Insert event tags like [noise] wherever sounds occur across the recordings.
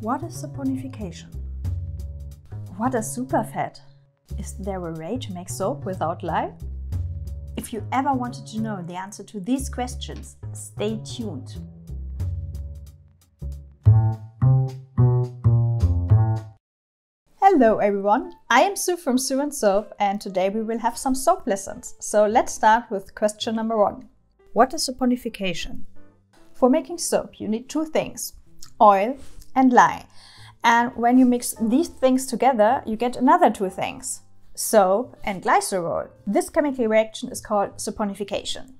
What is saponification? What is superfat? Is there a way to make soap without lye? If you ever wanted to know the answer to these questions, stay tuned. Hello everyone, I am Sue from Sue and Soap and today we will have some soap lessons. So let's start with question number one. What is saponification? For making soap you need two things, oil and lye. And when you mix these things together you get another two things, soap and glycerol. This chemical reaction is called saponification.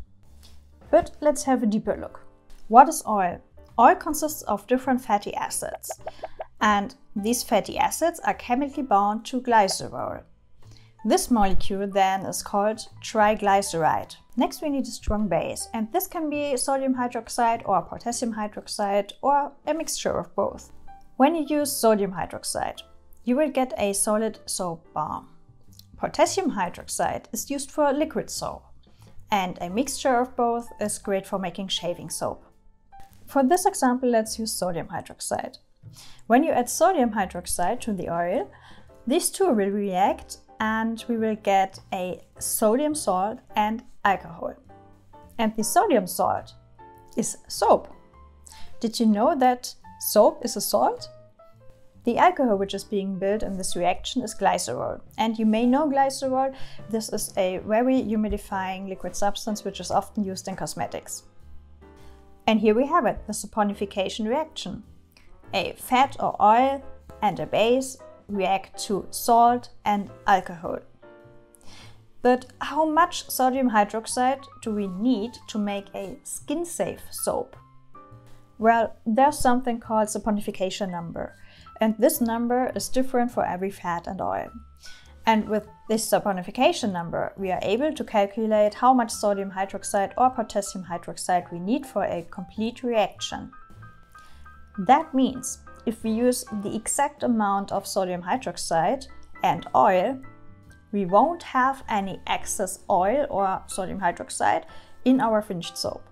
But let's have a deeper look. What is oil? Oil consists of different fatty acids and these fatty acids are chemically bound to glycerol. This molecule then is called triglyceride. Next we need a strong base and this can be sodium hydroxide or potassium hydroxide or a mixture of both. When you use sodium hydroxide, you will get a solid soap bar. Potassium hydroxide is used for liquid soap and a mixture of both is great for making shaving soap. For this example, let's use sodium hydroxide. When you add sodium hydroxide to the oil, these two will react and we will get a sodium salt and alcohol. And the sodium salt is soap. Did you know that soap is a salt? The alcohol which is being built in this reaction is glycerol. And you may know glycerol. This is a very humidifying liquid substance which is often used in cosmetics. And here we have it, the saponification reaction. A fat or oil and a base react to salt and alcohol. But how much sodium hydroxide do we need to make a skin-safe soap? Well, there's something called saponification number, and this number is different for every fat and oil. And with this saponification number, we are able to calculate how much sodium hydroxide or potassium hydroxide we need for a complete reaction. That means if we use the exact amount of sodium hydroxide and oil, we won't have any excess oil or sodium hydroxide in our finished soap.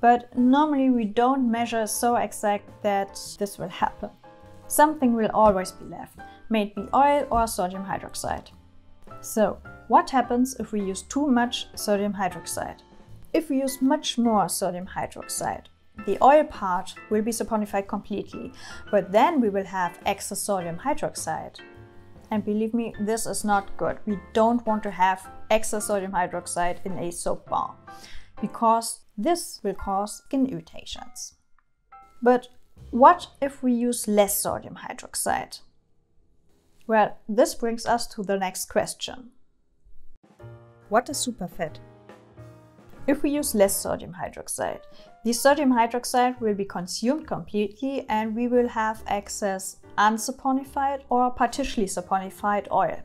But normally we don't measure so exact that this will happen. Something will always be left, maybe oil or sodium hydroxide. So, what happens if we use too much sodium hydroxide? If we use much more sodium hydroxide, the oil part will be saponified completely, but then we will have excess sodium hydroxide. And believe me, this is not good. We don't want to have excess sodium hydroxide in a soap bar because this will cause skin irritations. But what if we use less sodium hydroxide? Well, this brings us to the next question. What is superfat? If we use less sodium hydroxide, the sodium hydroxide will be consumed completely and we will have excess unsaponified or partially saponified oil.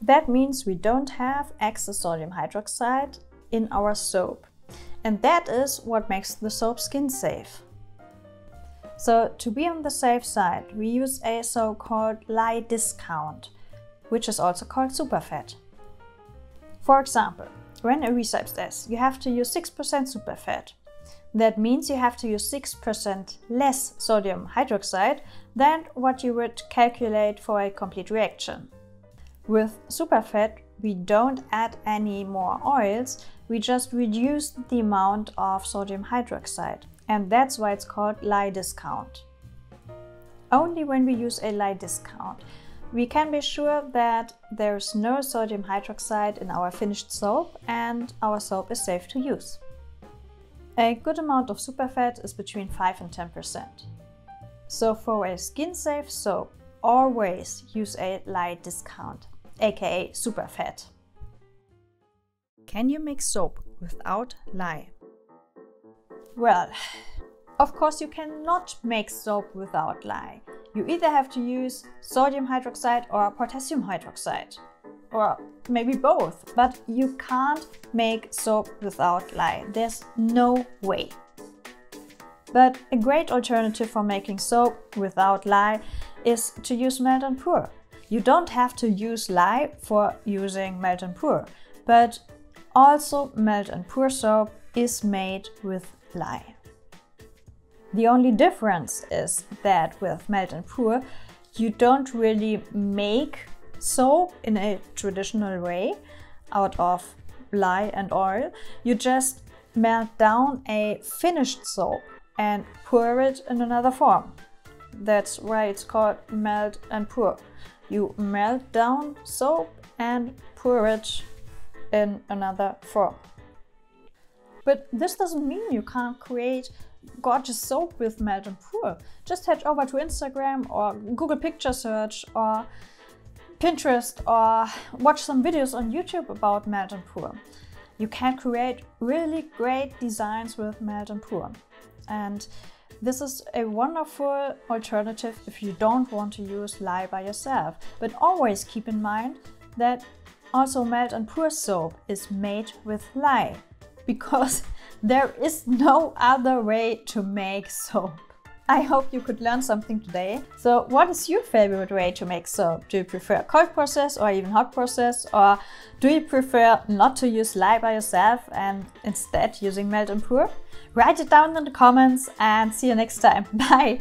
That means we don't have excess sodium hydroxide in our soap. And that is what makes the soap skin safe. So to be on the safe side, we use a so-called lye discount, which is also called superfat. For example, when a recipe says you have to use 6% superfat, that means you have to use 6% less sodium hydroxide than what you would calculate for a complete reaction. With superfat, we don't add any more oils, we just reduce the amount of sodium hydroxide. And that's why it's called lye discount. Only when we use a lye discount we can be sure that there's no sodium hydroxide in our finished soap and our soap is safe to use. A good amount of superfat is between 5 and 10%. So for a skin-safe soap, always use a lye discount, aka superfat. Can you make soap without lye? Well, of course you cannot make soap without lye you either have to use sodium hydroxide or potassium hydroxide. Or maybe both, but you can't make soap without lye. There's no way. But a great alternative for making soap without lye is to use melt and pour. You don't have to use lye for using melt and pour, but also melt and pour soap is made with lye. The only difference is that with Melt and Pour, you don't really make soap in a traditional way out of lye and oil. You just melt down a finished soap and pour it in another form. That's why it's called melt and pour. You melt down soap and pour it in another form. But this doesn't mean you can't create gorgeous soap with melt and pour. Just head over to Instagram or Google picture search or Pinterest or watch some videos on YouTube about melt and pour. You can create really great designs with melt and pour. And this is a wonderful alternative if you don't want to use lye by yourself. But always keep in mind that also melt and pour soap is made with lye because there is no other way to make soap. I hope you could learn something today. So what is your favorite way to make soap? Do you prefer cold process or even hot process? Or do you prefer not to use lye by yourself and instead using melt and pour? Write it down in the comments and see you next time. [laughs] Bye!